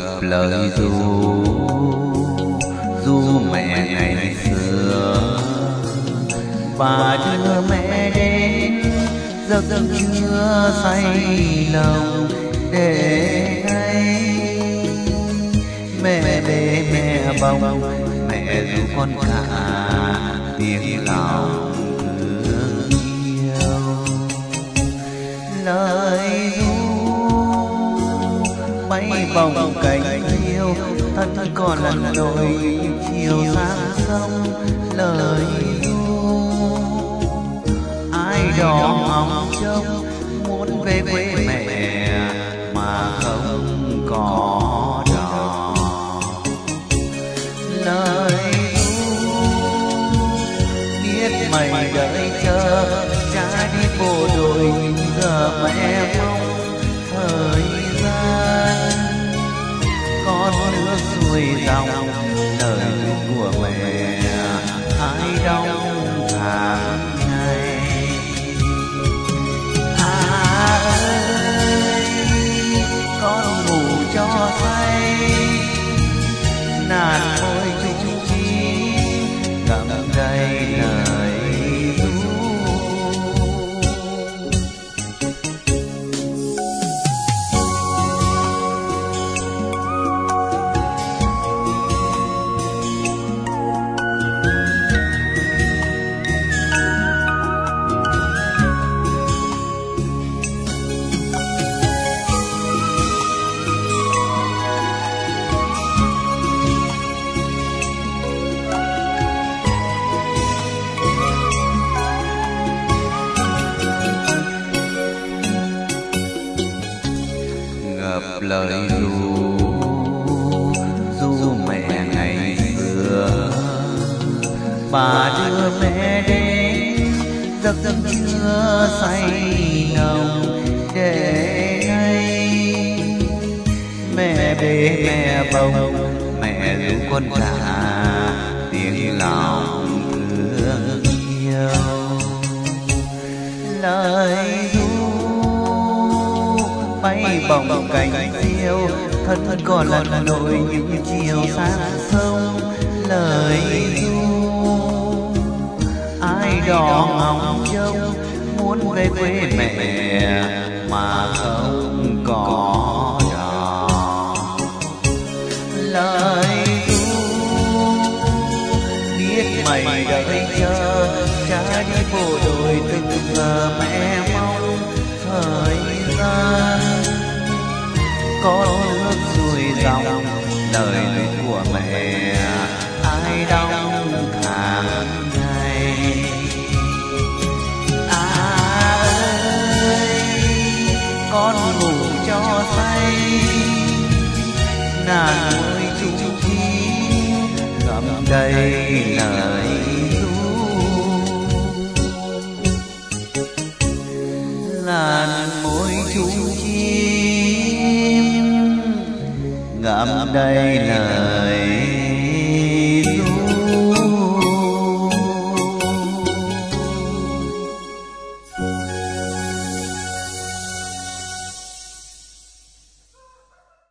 gặp lời du du mẹ ngày xưa, bà đưa mẹ đến, giấc giấc chưa say lòng để ngay. Mẹ bế mẹ bồng, mẹ ru con cả tiếng lòng. Bay vòng cánh yêu thân còn là nỗi chiều sang sông lời ru ai đó mong trông muốn về quê đầy lời ru ru mẹ ngày xưa. Bà đưa mẹ đến, giấc giấc chưa say nồng để nay mẹ bế mẹ bồng, mẹ ru con cả tiếng lòng thương yêu. Lời ru bồng cành tiêu, thân thân còn là nỗi những chiều sáng sông lời du, ai đó ngóng trông muốn về quê mẹ mà không có đò. Lời biết mày đợi chờ. Lời của mẹ. ai đong tháng ngày à ơi con ngủ cho say? Nàn môi chung chi ngậm đầy lời ru ngậm đây lời